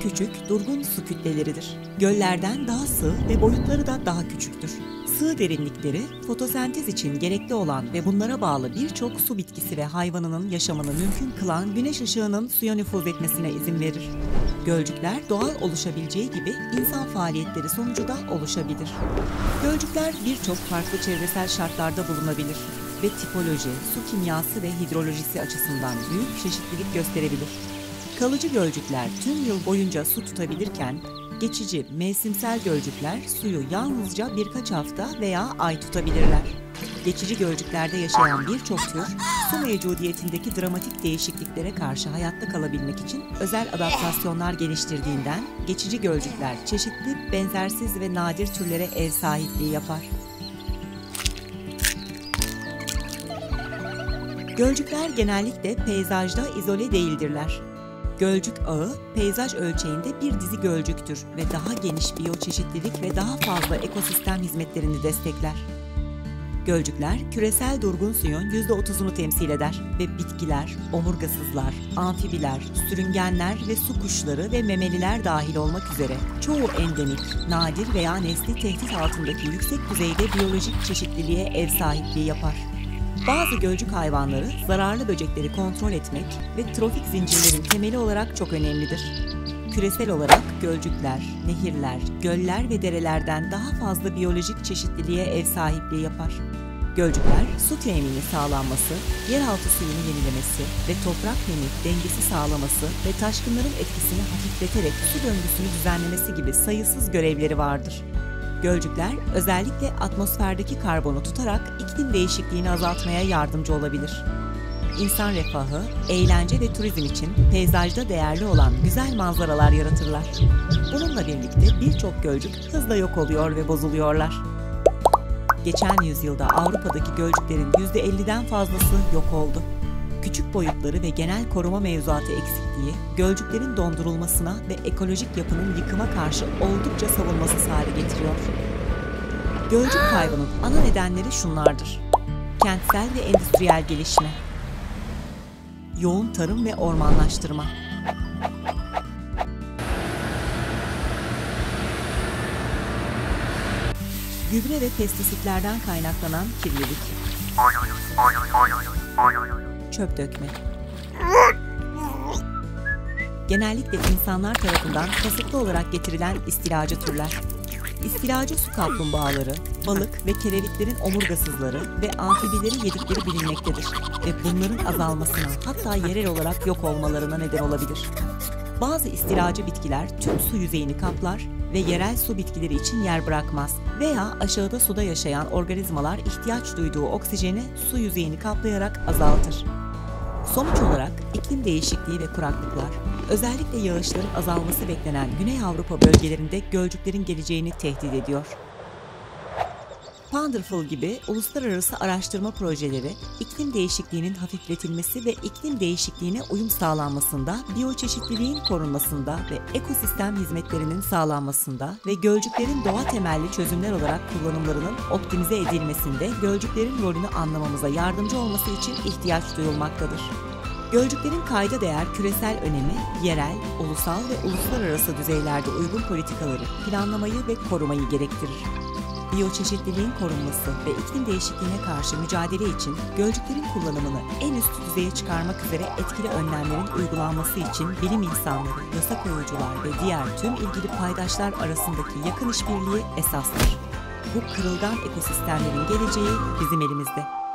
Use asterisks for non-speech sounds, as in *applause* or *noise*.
küçük, durgun su kütleleridir. Göllerden daha sığ ve boyutları da daha küçüktür. Sığ derinlikleri fotosentez için gerekli olan ve bunlara bağlı birçok su bitkisi ve hayvanının yaşamını mümkün kılan güneş ışığının suya nüfuz etmesine izin verir. Gölcükler doğal oluşabileceği gibi insan faaliyetleri sonucu da oluşabilir. Gölcükler birçok farklı çevresel şartlarda bulunabilir ve tipoloji, su kimyası ve hidrolojisi açısından büyük çeşitlilik gösterebilir. Kalıcı gölcükler tüm yıl boyunca su tutabilirken, geçici, mevsimsel gölcükler suyu yalnızca birkaç hafta veya ay tutabilirler. Geçici gölcüklerde yaşayan birçok tür, su mevcudiyetindeki dramatik değişikliklere karşı hayatta kalabilmek için özel adaptasyonlar geliştirdiğinden, geçici gölcükler çeşitli, benzersiz ve nadir türlere ev sahipliği yapar. Gölcükler genellikle peyzajda izole değildirler. Gölcük ağı, peyzaj ölçeğinde bir dizi gölcüktür ve daha geniş biyoçeşitlilik ve daha fazla ekosistem hizmetlerini destekler. Gölcükler, küresel durgun suyun %30'unu temsil eder ve bitkiler, omurgasızlar, amfibiler, sürüngenler ve su kuşları ve memeliler dahil olmak üzere çoğu endemik, nadir veya nesli tehdit altındaki yüksek düzeyde biyolojik çeşitliliğe ev sahipliği yapar. Bazı gölcük hayvanları zararlı böcekleri kontrol etmek ve trofik zincirlerin temeli olarak çok önemlidir. Küresel olarak gölcükler, nehirler, göller ve derelerden daha fazla biyolojik çeşitliliğe ev sahipliği yapar. Gölcükler, su temini sağlanması, yeraltı suyunu yenilemesi ve toprak nemi dengesi sağlaması ve taşkınların etkisini hafifleterek su döngüsünü düzenlemesi gibi sayısız görevleri vardır. Gölcükler özellikle atmosferdeki karbonu tutarak iklim değişikliğini azaltmaya yardımcı olabilir. İnsan refahı, eğlence ve turizm için peyzajda değerli olan güzel manzaralar yaratırlar. Bununla birlikte birçok gölcük hızla yok oluyor ve bozuluyorlar. Geçen yüzyılda Avrupa'daki gölcüklerin %50'den fazlası yok oldu. Küçük boyutları ve genel koruma mevzuatı eksikliği, gölcüklerin dondurulmasına ve ekolojik yapının yıkıma karşı oldukça savunmasız hale getiriyor. Gölcük *gasps* kaybının ana nedenleri şunlardır. Kentsel ve endüstriyel gelişme, yoğun tarım ve ormanlaştırma, gübre ve pestisitlerden kaynaklanan kirlilik, çöp dökme. Genellikle insanlar tarafından kasıtlı olarak getirilen istilacı türler. İstilacı su kaplumbağaları, balık ve kelebeklerin omurgasızları ve amfibileri yedikleri bilinmektedir ve bunların azalmasına hatta yerel olarak yok olmalarına neden olabilir. Bazı istilacı bitkiler tüm su yüzeyini kaplar ve yerel su bitkileri için yer bırakmaz veya aşağıda suda yaşayan organizmalar ihtiyaç duyduğu oksijeni su yüzeyini kaplayarak azaltır. Sonuç olarak iklim değişikliği ve kuraklıklar, özellikle yağışların azalması beklenen Güney Avrupa bölgelerinde gölcüklerin geleceğini tehdit ediyor. Wonderful gibi uluslararası araştırma projeleri iklim değişikliğinin hafifletilmesi ve iklim değişikliğine uyum sağlanmasında, biyoçeşitliliğin korunmasında ve ekosistem hizmetlerinin sağlanmasında ve gölcüklerin doğa temelli çözümler olarak kullanımlarının optimize edilmesinde gölcüklerin rolünü anlamamıza yardımcı olması için ihtiyaç duyulmaktadır. Gölcüklerin kayda değer küresel önemi, yerel, ulusal ve uluslararası düzeylerde uygun politikaları, planlamayı ve korumayı gerektirir biyoçeşitliliğin korunması ve iklim değişikliğine karşı mücadele için gölcüklerin kullanımını en üst düzeye çıkarmak üzere etkili önlemlerin uygulanması için bilim insanları, yasa koyucular ve diğer tüm ilgili paydaşlar arasındaki yakın işbirliği esastır. Bu kırılgan ekosistemlerin geleceği bizim elimizde.